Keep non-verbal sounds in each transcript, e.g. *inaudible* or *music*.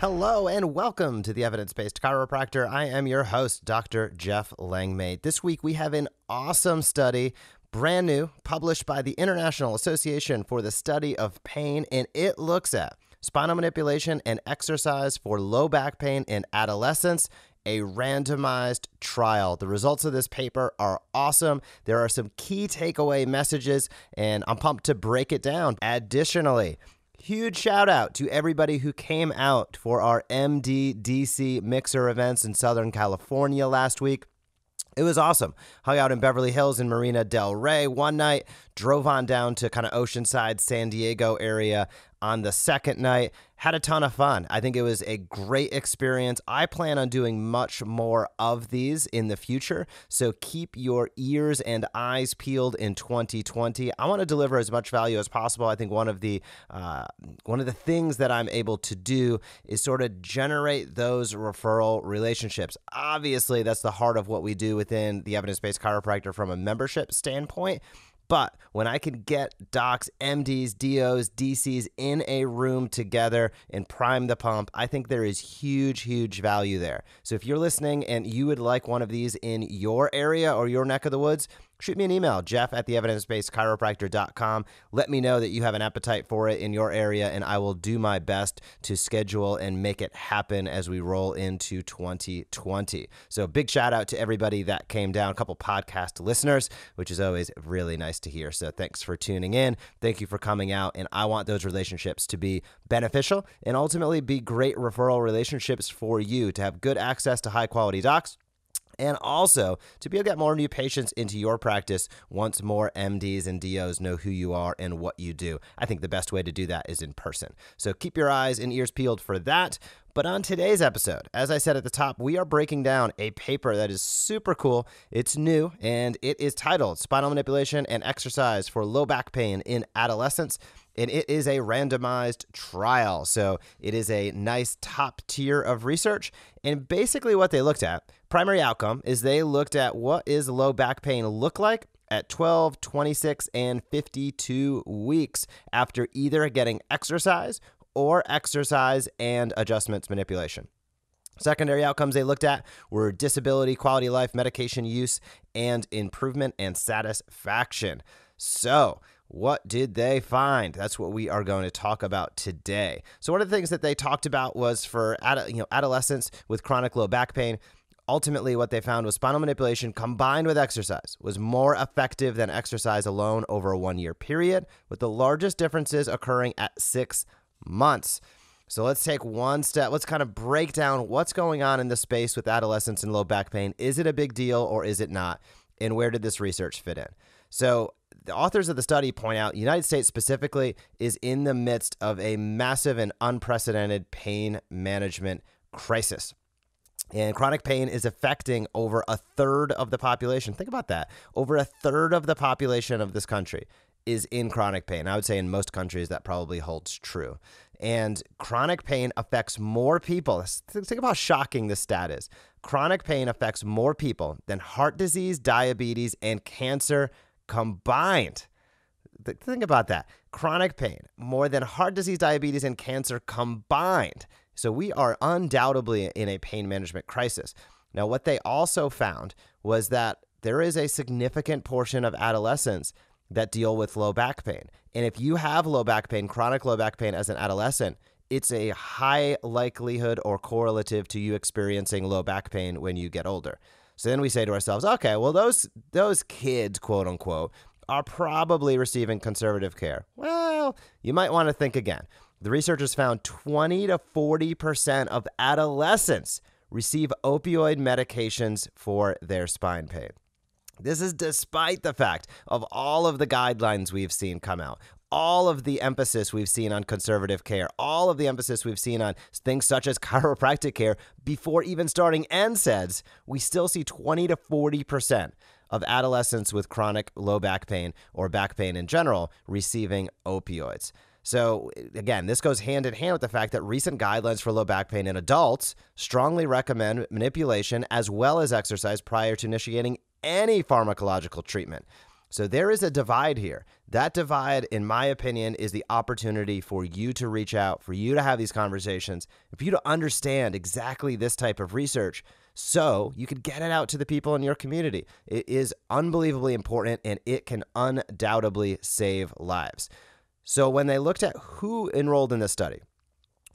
Hello and welcome to the Evidence Based Chiropractor. I am your host, Dr. Jeff Langmaid. This week we have an awesome study, brand new, published by the International Association for the Study of Pain, and it looks at spinal manipulation and exercise for low back pain in adolescents a randomized trial. The results of this paper are awesome. There are some key takeaway messages, and I'm pumped to break it down. Additionally, Huge shout out to everybody who came out for our MDDC mixer events in Southern California last week. It was awesome. Hung out in Beverly Hills in Marina Del Rey one night, drove on down to kind of Oceanside, San Diego area on the second night. Had a ton of fun. I think it was a great experience. I plan on doing much more of these in the future. So keep your ears and eyes peeled in 2020. I want to deliver as much value as possible. I think one of the uh, one of the things that I'm able to do is sort of generate those referral relationships. Obviously, that's the heart of what we do within the evidence-based chiropractor from a membership standpoint. But when I can get docs, MDs, DOs, DCs in a room together and prime the pump, I think there is huge, huge value there. So if you're listening and you would like one of these in your area or your neck of the woods, shoot me an email, jeff at the evidence-based-chiropractor.com. Let me know that you have an appetite for it in your area, and I will do my best to schedule and make it happen as we roll into 2020. So big shout out to everybody that came down, a couple podcast listeners, which is always really nice to hear. So thanks for tuning in. Thank you for coming out, and I want those relationships to be beneficial and ultimately be great referral relationships for you to have good access to high quality docs and also to be able to get more new patients into your practice once more MDs and DOs know who you are and what you do. I think the best way to do that is in person. So keep your eyes and ears peeled for that. But on today's episode, as I said at the top, we are breaking down a paper that is super cool. It's new and it is titled Spinal Manipulation and Exercise for Low Back Pain in Adolescents and it is a randomized trial. So it is a nice top tier of research. And basically, what they looked at, primary outcome, is they looked at what is low back pain look like at 12, 26, and 52 weeks after either getting exercise or exercise and adjustments manipulation. Secondary outcomes they looked at were disability, quality of life, medication use, and improvement and satisfaction. So, what did they find? That's what we are going to talk about today. So, one of the things that they talked about was for you know adolescents with chronic low back pain. Ultimately, what they found was spinal manipulation combined with exercise was more effective than exercise alone over a one year period, with the largest differences occurring at six months. So let's take one step. Let's kind of break down what's going on in the space with adolescents and low back pain. Is it a big deal or is it not? And where did this research fit in? So the authors of the study point out United States specifically is in the midst of a massive and unprecedented pain management crisis. And chronic pain is affecting over a third of the population. Think about that. Over a third of the population of this country is in chronic pain. I would say in most countries that probably holds true. And chronic pain affects more people. Think about how shocking this stat is. Chronic pain affects more people than heart disease, diabetes, and cancer combined. Think about that. Chronic pain, more than heart disease, diabetes, and cancer combined. So we are undoubtedly in a pain management crisis. Now, what they also found was that there is a significant portion of adolescents that deal with low back pain. And if you have low back pain, chronic low back pain as an adolescent, it's a high likelihood or correlative to you experiencing low back pain when you get older. So then we say to ourselves, okay, well those those kids, quote unquote, are probably receiving conservative care. Well, you might want to think again. The researchers found 20 to 40% of adolescents receive opioid medications for their spine pain. This is despite the fact of all of the guidelines we've seen come out, all of the emphasis we've seen on conservative care, all of the emphasis we've seen on things such as *laughs* chiropractic care before even starting NSAIDs, we still see 20 to 40% of adolescents with chronic low back pain or back pain in general receiving opioids. So, again, this goes hand in hand with the fact that recent guidelines for low back pain in adults strongly recommend manipulation as well as exercise prior to initiating any pharmacological treatment. So there is a divide here. That divide, in my opinion, is the opportunity for you to reach out, for you to have these conversations, for you to understand exactly this type of research so you could get it out to the people in your community. It is unbelievably important and it can undoubtedly save lives. So when they looked at who enrolled in this study,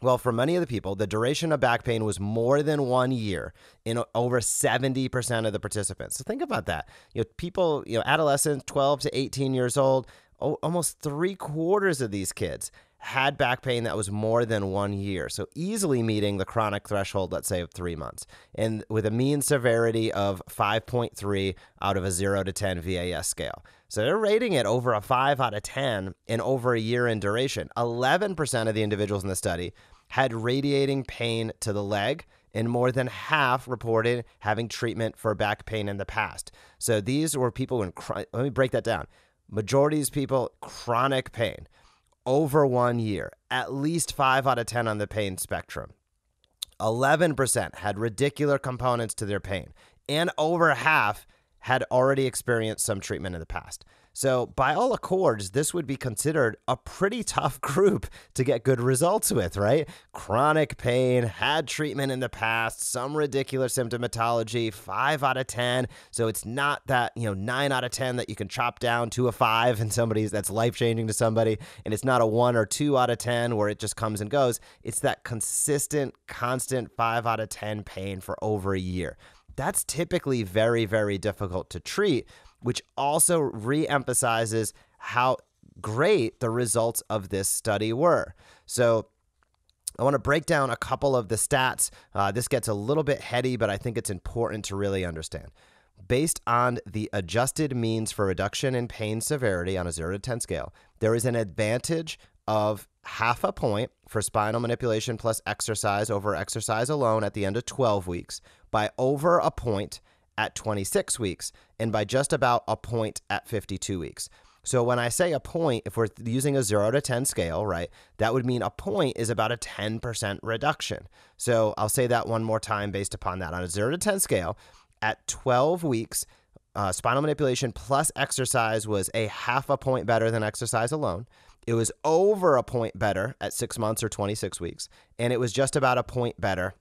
well, for many of the people, the duration of back pain was more than one year in over 70% of the participants. So think about that. You know, people, you know, adolescents, 12 to 18 years old, almost three quarters of these kids had back pain that was more than one year. So easily meeting the chronic threshold, let's say, of three months. And with a mean severity of 5.3 out of a 0 to 10 VAS scale. So they're rating it over a 5 out of 10 in over a year in duration. 11% of the individuals in the study had radiating pain to the leg and more than half reported having treatment for back pain in the past. So these were people in, let me break that down. Majority of people, chronic pain over one year, at least five out of 10 on the pain spectrum. 11% had radicular components to their pain, and over half had already experienced some treatment in the past. So, by all accords, this would be considered a pretty tough *laughs* group to get good results with, right? Chronic pain, had treatment in the past, some radicular symptomatology, 5 out of 10. So, it's not that, you know, 9 out of 10 that you can chop down to a 5 and somebody's that's life-changing to somebody, and it's not a 1 or 2 out of 10 where it just comes and goes. It's that consistent, constant 5 out of 10 pain for over a year. That's typically very, very difficult to treat which also reemphasizes how great the results of this study were. So, I want to break down a couple of the stats. Uh, this gets a little bit heady, but I think it's important to really understand. Based on the adjusted means for reduction in pain severity on a 0 to 10 scale, there is an advantage of half a point for spinal manipulation plus exercise over exercise alone at the end of 12 weeks by over a point at 26 weeks and by just about a point at 52 weeks. So when I say a point, if we're using a 0 to 10 scale, right, that would mean a point is about a 10% reduction. So I'll say that one more time based upon that. On a 0 to 10 scale, at 12 weeks, uh, spinal manipulation plus exercise was a half a point better than exercise alone. It was over a point better at six months or 26 weeks. And it was just about a point better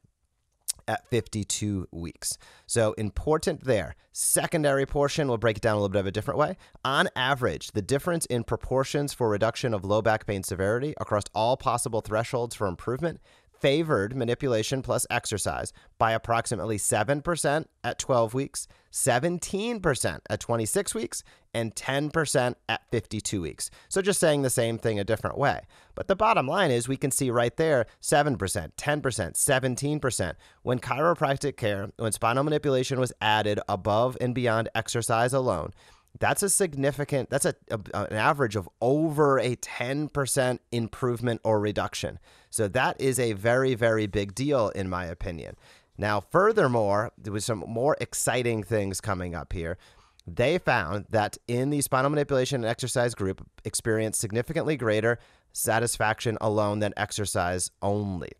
at 52 weeks. So important there. Secondary portion, we'll break it down a little bit of a different way. On average, the difference in proportions for reduction of low back pain severity across all possible thresholds for improvement favored manipulation plus exercise by approximately 7% at 12 weeks, 17% at 26 weeks, and 10% at 52 weeks. So just saying the same thing a different way. But the bottom line is we can see right there 7%, 10%, 17%. When chiropractic care, when spinal manipulation was added above and beyond exercise alone, that's a significant that's a, a, an average of over a 10% improvement or reduction. So that is a very very big deal in my opinion. Now furthermore there was some more exciting things coming up here. They found that in the spinal manipulation and exercise group experienced significantly greater satisfaction alone than exercise only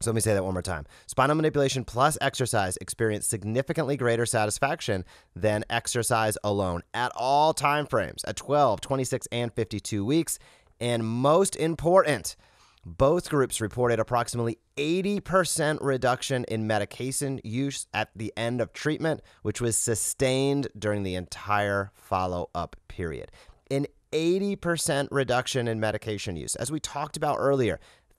so let me say that one more time. Spinal manipulation plus exercise experience significantly greater satisfaction than exercise alone at all time frames at 12, 26, and 52 weeks. And most important, both groups reported approximately 80% reduction in medication use at the end of treatment, which was sustained during the entire follow up period. An 80% reduction in medication use. As we talked about earlier,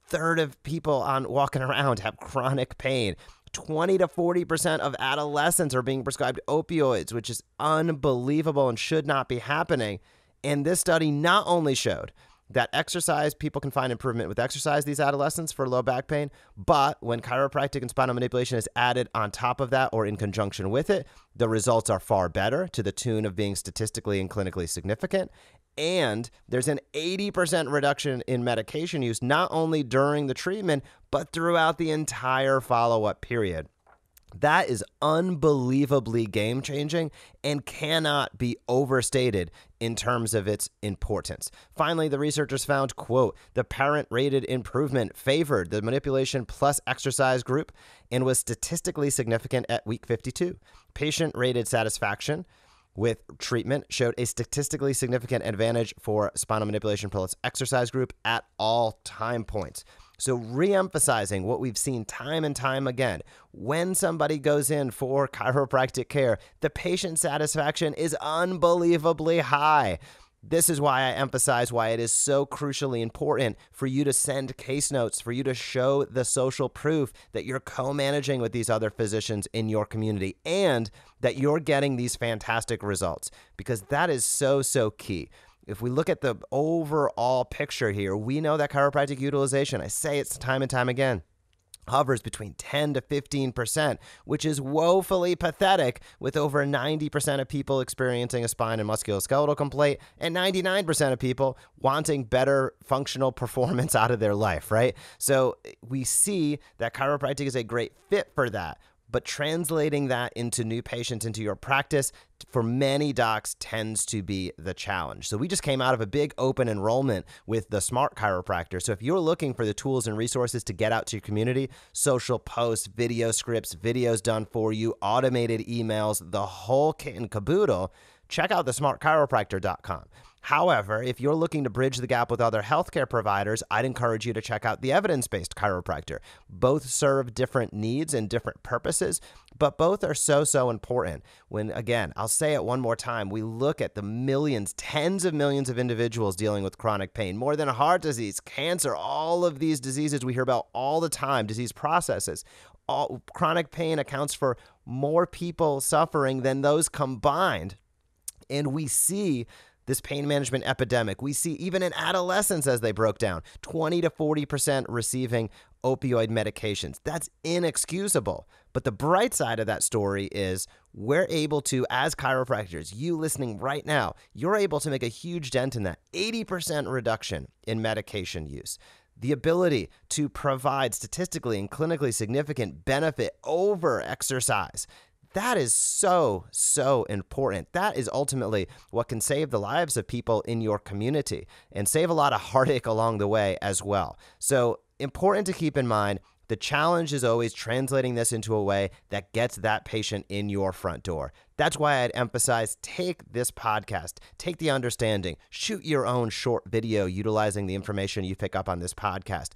third of people on walking around have chronic pain. 20 to 40% of adolescents are being prescribed opioids, which is unbelievable and should not be happening. And this study not only showed that exercise, people can find improvement with exercise, these adolescents for low back pain, but when chiropractic and spinal manipulation is added on top of that or in conjunction with it, the results are far better to the tune of being statistically and clinically significant and there's an 80% reduction in medication use, not only during the treatment, but throughout the entire follow up period. That is unbelievably game changing and cannot be overstated in terms of its importance. Finally, the researchers found, quote, the parent rated improvement favored the manipulation plus exercise group and was statistically significant at week 52. Patient rated satisfaction with treatment showed a statistically significant advantage for spinal manipulation plus exercise group at all time points. So, re-emphasizing what we've seen time and time again, when somebody goes in for chiropractic care, the patient satisfaction is unbelievably high. This is why I emphasize why it is so crucially important for you to send case notes, for you to show the social proof that you're co managing with these other physicians in your community and that you're getting these fantastic results because that is so, so key. If we look at the overall picture here, we know that chiropractic utilization, I say it time and time again, hovers between 10 to 15%, which is woefully pathetic with over 90% of people experiencing a spine and musculoskeletal complaint and 99% of people wanting better functional *laughs* performance out of their life, right? So we see that chiropractic is a great fit for that but translating that into new patients into your practice for many docs tends to be the challenge. So we just came out of a big open enrollment with the Smart Chiropractor. So if you're looking for the tools and resources to get out to your community, social posts, video scripts, videos done for you, automated emails, the whole kit and caboodle, check out the smartchiropractor.com. However, if you're looking to bridge the gap with other healthcare providers, I'd encourage you to check out the evidence based chiropractor. Both serve different needs and different purposes, but both are so, so important. When, again, I'll say it one more time, we look at the millions, tens of millions of individuals dealing with chronic pain, more than heart disease, cancer, all of these diseases we hear about all the time, disease processes. All, chronic pain accounts for more people suffering than those combined. And we see this pain management epidemic. We see even in adolescents as they broke down 20 to 40% receiving opioid medications. That's inexcusable. But the bright side of that story is we're able to, as chiropractors, you listening right now, you're able to make a huge dent in that 80% reduction in medication use the ability to provide statistically and clinically significant benefit over exercise. That is so, so important. That is ultimately what can save the lives of people in your community and save a lot of heartache along the way as well. So, important to keep in mind the challenge is always translating this into a way that gets that patient in your front door. That's why I'd emphasize take this podcast, take the understanding, shoot your own short video utilizing the information you pick up on this podcast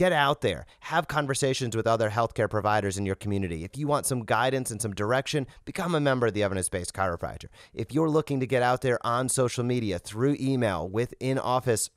get out there, have conversations with other healthcare providers in your community. If you want some guidance and some direction, become a member of the evidence based chiropractor. If you're looking to get out there on social media, through email, with in office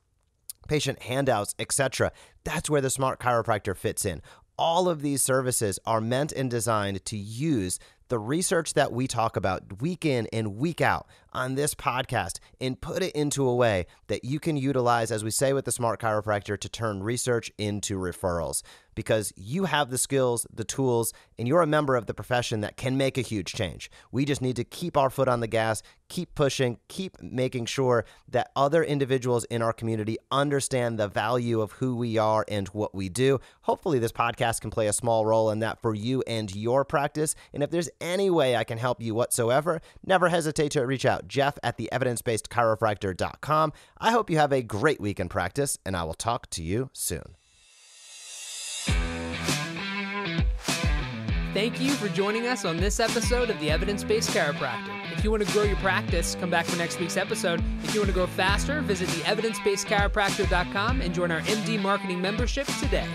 patient handouts, etc., that's where the smart chiropractor fits in. All of these services are meant and designed to use the research that we talk about week in and week out on this podcast and put it into a way that you can utilize, as we say with the Smart Chiropractor, to turn research into referrals because you have the skills, the tools, and you're a member of the profession that can make a huge change. We just need to keep our foot on the gas, keep pushing, keep making sure that other individuals in our community understand the value of who we are and what we do. Hopefully, this podcast can play a small role in that for you and your practice. And if there's any way I can help you whatsoever, never hesitate to reach out. Jeff at the evidence-based-chiropractor.com. I hope you have a great week in practice, and I will talk to you soon. Thank you for joining us on this episode of the Evidence Based Chiropractor. If you want to grow your practice, come back for next week's episode. If you want to grow faster, visit the evidencebasedchiropractor.com and join our MD marketing membership today.